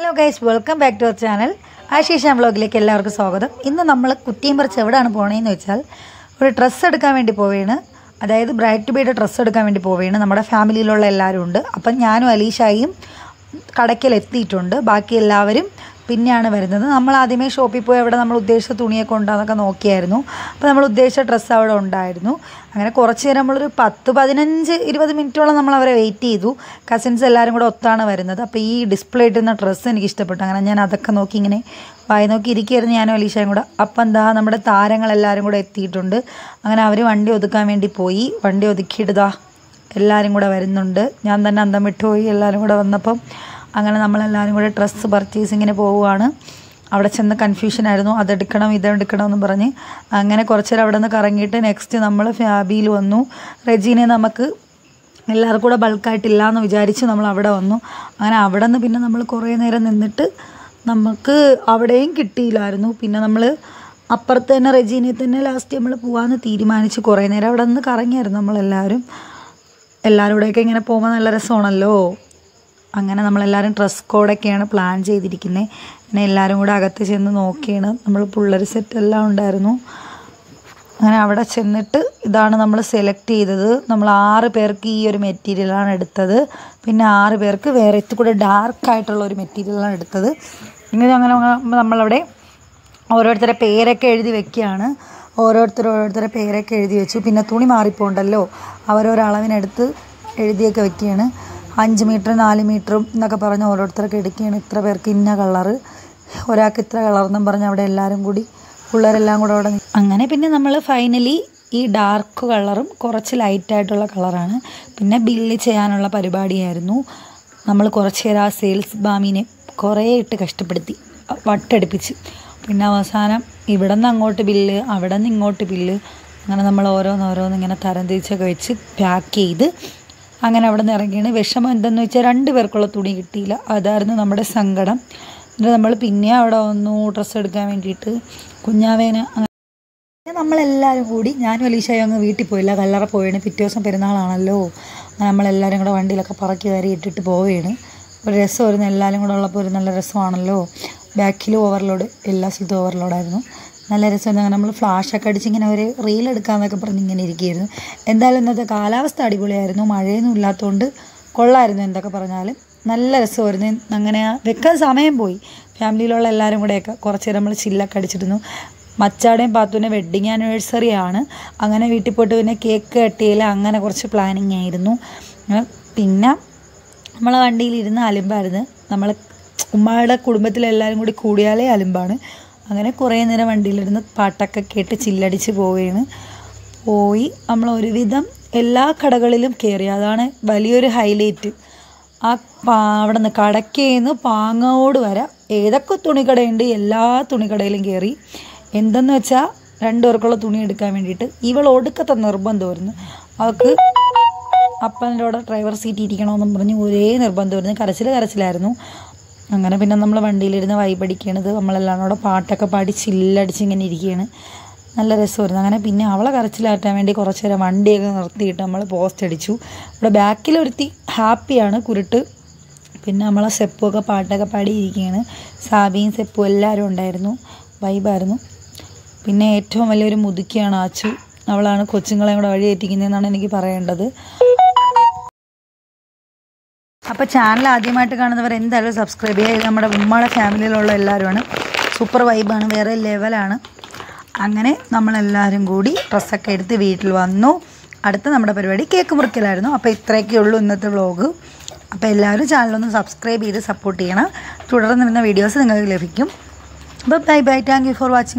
Hello guys welcome back to our channel Ashish വ്ളോഗിലേക്ക് എല്ലാവർക്കും സ്വാഗതം. ഇന്ന് നമ്മൾ കുറ്റിയും പറിച്ച് എവിടെയാണ് പോകണതെന്ന് വെച്ചാൽ ഒരു ഡ്രസ്സ് എടുക്കാൻ വേണ്ടി പോവുകയാണ് അതായത് ബ്രൈറ്റ് ടു ബിയുടെ ഡ്രസ്സ് എടുക്കാൻ വേണ്ടി പോവുകയാണ് നമ്മുടെ ഫാമിലിയിലുള്ള എല്ലാവരും ഉണ്ട്. അപ്പം ഞാനും അലീഷായും കടയ്ക്കൽ എത്തിയിട്ടുണ്ട്. ബാക്കി എല്ലാവരും പിന്നെയാണ് വരുന്നത്. നമ്മൾ ആദ്യമേ ഷോപ്പിൽ പോയി അവിടെ നമ്മൾ ഉദ്ദേശിച്ച തുണിയൊക്കെ ഉണ്ടാകുന്നൊക്കെ നോക്കിയായിരുന്നു. അപ്പോൾ നമ്മൾ ഉദ്ദേശിച്ച ഡ്രസ്സ് അവിടെ ഉണ്ടായിരുന്നു. അങ്ങനെ കുറച്ച് നേരം നമ്മളൊരു പത്ത് പതിനഞ്ച് ഇരുപത് മിനിറ്റോളം നമ്മൾ അവരെ വെയിറ്റ് ചെയ്തു. കസിൻസ് എല്ലാവരും കൂടെ ഒത്താണ് വരുന്നത്. അപ്പോൾ ഈ ഡിസ്പ്ലേ ഇട്ടിരുന്ന ഡ്രസ്സ് എനിക്ക് ഇഷ്ടപ്പെട്ടു. അങ്ങനെ ഞാൻ അതൊക്കെ നോക്കി ഇങ്ങനെ വായി നോക്കി ഇരിക്കുകയായിരുന്നു ഞാനും അലീഷയും കൂടെ. അപ്പം എന്താ നമ്മുടെ താരങ്ങളെല്ലാവരും കൂടെ എത്തിയിട്ടുണ്ട്. അങ്ങനെ അവർ വണ്ടി ഒതുക്കാൻ വേണ്ടി പോയി. വണ്ടി ഒതുക്കിയിട്ടതാ എല്ലാവരും കൂടെ വരുന്നുണ്ട്. ഞാൻ തന്നെ അന്തം വിട്ടുപോയി എല്ലാവരും കൂടെ വന്നപ്പം അങ്ങനെ നമ്മളെല്ലാവരും കൂടെ ഡ്രസ്സ് പർച്ചേസിങ്ങിന് പോവുകയാണ്. അവിടെ ചെന്ന് കൺഫ്യൂഷനായിരുന്നു അതെടുക്കണം ഇതെടുക്കണം എന്ന് പറഞ്ഞ് അങ്ങനെ കുറച്ച് നേരം അവിടെ നിന്ന് കറങ്ങിയിട്ട് നെക്സ്റ്റ് നമ്മൾ ഫാബിയിൽ വന്നു. റെജീനെ നമുക്ക് എല്ലാവർക്കും കൂടെ ബൾക്കായിട്ടില്ല എന്ന് വിചാരിച്ച് നമ്മൾ അവിടെ വന്നു. അങ്ങനെ അവിടെ നിന്ന് പിന്നെ നമ്മൾ കുറേ നേരം നിന്നിട്ട് നമുക്ക് അവിടെയും കിട്ടിയില്ലായിരുന്നു. പിന്നെ നമ്മൾ അപ്പുറത്ത് തന്നെ റെജീനെ തന്നെ ലാസ്റ്റ് നമ്മൾ പോകാമെന്ന് തീരുമാനിച്ച് കുറേ നേരം അവിടെ നിന്ന് കറങ്ങിയായിരുന്നു നമ്മളെല്ലാവരും. എല്ലാവരും കൂടെയൊക്കെ ഇങ്ങനെ പോകുമ്പോൾ നല്ല രസമാണല്ലോ. അങ്ങനെ നമ്മളെല്ലാവരും ഡ്രസ് കോഡൊക്കെയാണ് പ്ലാൻ ചെയ്തിരിക്കുന്നത് പിന്നെ എല്ലാവരും കൂടെ അകത്ത് ചെന്ന് നോക്കിയാണ്. നമ്മൾ പിള്ളേർ സെറ്റെല്ലാം ഉണ്ടായിരുന്നു. അങ്ങനെ അവിടെ ചെന്നിട്ട് ഇതാണ് നമ്മൾ സെലക്ട് ചെയ്തത്. നമ്മൾ ആറ് പേർക്ക് ഈ ഒരു മെറ്റീരിയലാണ് എടുത്തത്. പിന്നെ ആറ് പേർക്ക് വേറെ ഇത്തിരി കൂടെ ഡാർക്കായിട്ടുള്ള ഒരു മെറ്റീരിയലാണ് എടുത്തത്. ഇങ്ങനെ അങ്ങനെ നമ്മളവിടെ ഓരോരുത്തരുടെ പേരൊക്കെ എഴുതി വെക്കുകയാണ്. ഓരോരുത്തർ ഓരോരുത്തരുടെ പേരൊക്കെ എഴുതി വെച്ചു. പിന്നെ തുണി മാറിപ്പോണ്ടല്ലോ. അവരൊരളവിനെടുത്ത് എഴുതിയൊക്കെ വെക്കുകയാണ്. അഞ്ച് മീറ്റർ നാല് മീറ്ററും എന്നൊക്കെ പറഞ്ഞ് ഓരോരുത്തർക്ക് എടുക്കുകയാണ്. ഇത്ര പേർക്ക് ഇന്ന കളറ് ഒരാൾക്ക് ഇത്ര കളറെന്നും പറഞ്ഞ് അവിടെ എല്ലാവരും കൂടി പിള്ളേരെല്ലാം കൂടെ അവിടെ അങ്ങനെ പിന്നെ നമ്മൾ ഫൈനലി ഈ ഡാർക്ക് കളറും കുറച്ച് ലൈറ്റായിട്ടുള്ള കളറാണ് പിന്നെ ബില്ല് ചെയ്യാനുള്ള പരിപാടിയായിരുന്നു. നമ്മൾ കുറച്ച് നേരം ആ സെയിൽസ് ബാമിനെ കുറേ ഇട്ട് കഷ്ടപ്പെടുത്തി വട്ടടുപ്പിച്ച്. പിന്നെ അവസാനം ഇവിടെ നിന്ന് അങ്ങോട്ട് ബില്ല് അവിടെ നിന്ന് ഇങ്ങോട്ട് ബില്ല് അങ്ങനെ നമ്മൾ ഓരോന്ന് ഓരോന്ന് ഇങ്ങനെ തരം തിരിച്ചൊക്കെ വെച്ച് പാക്ക് ചെയ്ത് അങ്ങനെ അവിടെ നിന്ന് ഇറങ്ങിയാണ്. വിഷമം എന്തെന്ന് വെച്ചാൽ രണ്ട് പേർക്കുള്ള തുണി കിട്ടിയില്ല. അതായിരുന്നു നമ്മുടെ സങ്കടം. എന്നിട്ട് നമ്മൾ പിന്നെ അവിടെ വന്നു ഡ്രസ്സ് എടുക്കാൻ വേണ്ടിയിട്ട്. കുഞ്ഞാവേന് നമ്മളെല്ലാവരും കൂടി ഞാനും അലീഷയും അങ്ങ് വീട്ടിൽ പോയില്ല. കല്ലറ പോയാണ് പിറ്റേ ദിവസം പെരുന്നാളാണല്ലോ. നമ്മളെല്ലാവരും കൂടെ വണ്ടിയിലൊക്കെ പറക്കി കയറി ഇട്ടിട്ട് പോവുകയാണ് ഒരു രസമായിരുന്നു എല്ലാവരും കൂടെ ഉള്ളപ്പോൾ ഒരു നല്ല രസമാണല്ലോ. ബാക്കിൽ ഓവർലോഡ് എല്ലാ സ്ഥലത്തും ഓവർലോഡായിരുന്നു നല്ല രസമായിരുന്നു. അങ്ങനെ നമ്മൾ ഫ്ലാഷൊക്കെ അടിച്ച് ഇങ്ങനെ ഒരു റീൽ എടുക്കാമെന്നൊക്കെ പറഞ്ഞ് ഇങ്ങനെ ഇരിക്കുകയായിരുന്നു. എന്തായാലും ഇന്നത്തെ കാലാവസ്ഥ അടിപൊളിയായിരുന്നു. മഴയൊന്നും ഇല്ലാത്തതുകൊണ്ട് കൊള്ളായിരുന്നു എന്തൊക്കെ പറഞ്ഞാലും. നല്ല രസമായിരുന്നു. അങ്ങനെ വെക്കാൻ സമയം പോയി. ഫാമിലിയിലുള്ള എല്ലാവരും കൂടെയൊക്കെ കുറച്ച് നേരം നമ്മൾ ചില്ലൊക്കെ അടിച്ചിരുന്നു. മച്ചാടേയും പാത്തുവിന്റെ വെഡ്ഡിങ് ആനിവേഴ്സറി ആണ്. അങ്ങനെ വീട്ടിൽ പോയിട്ട് പിന്നെ കേക്ക് കട്ടിയില്ല അങ്ങനെ കുറച്ച് പ്ലാനിങ് ആയിരുന്നു. പിന്നെ നമ്മളെ വണ്ടിയിലിരുന്ന് അലിമ്പായിരുന്നു. നമ്മൾ ഉമ്മയുടെ കുടുംബത്തിലെല്ലാവരും കൂടി കൂടിയാലേ അലിമ്പാണ്. അങ്ങനെ കുറേ നേരം വണ്ടിയിലിരുന്ന് പാട്ടൊക്കെ കേട്ട് ചില്ലടിച്ച് പോവുകയാണ്. പോയി നമ്മൾ ഒരുവിധം എല്ലാ കടകളിലും കയറി അതാണ് വലിയൊരു ഹൈലൈറ്റ് ആ പാ അവിടെ നിന്ന് കടക്കേന്ന് പാങ്ങോട് വരെ ഏതൊക്കെ തുണിക്കടയുണ്ട് എല്ലാ തുണിക്കടയിലും കയറി എന്തെന്ന് വെച്ചാൽ രണ്ടു പേർക്കുള്ള തുണി എടുക്കാൻ വേണ്ടിയിട്ട് ഇവൾ ഒടുക്കത്തെ നിർബന്ധമായിരുന്നു. അവൾക്ക് അപ്പന്റെ കൂടെ ഡ്രൈവർ സീറ്റ് ഇരിക്കണമെന്നും പറഞ്ഞ് ഒരേ നിർബന്ധമായിരുന്നു. കരച്ചിൽ കരച്ചിലായിരുന്നു. അങ്ങനെ പിന്നെ നമ്മൾ വണ്ടിയിലിരുന്ന് വൈബടിക്കണത് നമ്മളെല്ലാം കൂടെ പാട്ടൊക്കെ പാടി ചില്ലടിച്ച് ഇങ്ങനെ ഇരിക്കുകയാണ് നല്ല രസമായിരുന്നു. അങ്ങനെ പിന്നെ അവളെ കരച്ചിലാറ്റാൻ വേണ്ടി കുറച്ച് നേരം വണ്ടിയൊക്കെ നിർത്തിയിട്ട് നമ്മൾ പോസ്റ്റ് അടിച്ചു. ഇവിടെ ബാക്കിൽ ഒരുത്തി ഹാപ്പിയാണ് കുരുട്ട്. പിന്നെ നമ്മളെ സെപ്പുമൊക്കെ പാട്ടൊക്കെ പാടി ഇരിക്കുകയാണ് സാബിയും സെപ്പും എല്ലാവരും ഉണ്ടായിരുന്നു. വൈബായിരുന്നു പിന്നെ ഏറ്റവും വലിയൊരു മുതുക്കിയാണ് ആച്ചു. അവളാണ് കൊച്ചുങ്ങളെ കൂടെ വഴി എത്തിക്കുന്നതെന്നാണ് എനിക്ക് പറയേണ്ടത്. അപ്പോൾ ചാനൽ ആദ്യമായിട്ട് കാണുന്നവർ എന്തായാലും സബ്സ്ക്രൈബ് ചെയ്യുക. നമ്മുടെ ഉമ്മയുടെ ഫാമിലിയിലുള്ള എല്ലാവരുമാണ്. സൂപ്പർ വൈബാണ് വേറെ ലെവലാണ് അങ്ങനെ നമ്മളെല്ലാവരും കൂടി ഡ്രസ്സൊക്കെ എടുത്ത് വീട്ടിൽ വന്നു. അടുത്ത നമ്മുടെ പരിപാടി കേക്ക് മുറിക്കലായിരുന്നു. അപ്പോൾ ഇത്രയൊക്കെ ഇന്നത്തെ വ്ളോഗ് അപ്പോൾ എല്ലാവരും ചാനലൊന്ന് സബ്സ്ക്രൈബ് ചെയ്ത് സപ്പോർട്ട് ചെയ്യണം. തുടർന്ന് വരുന്ന വീഡിയോസ് നിങ്ങൾക്ക് ലഭിക്കും. അപ്പോൾ bye bye thank you for watching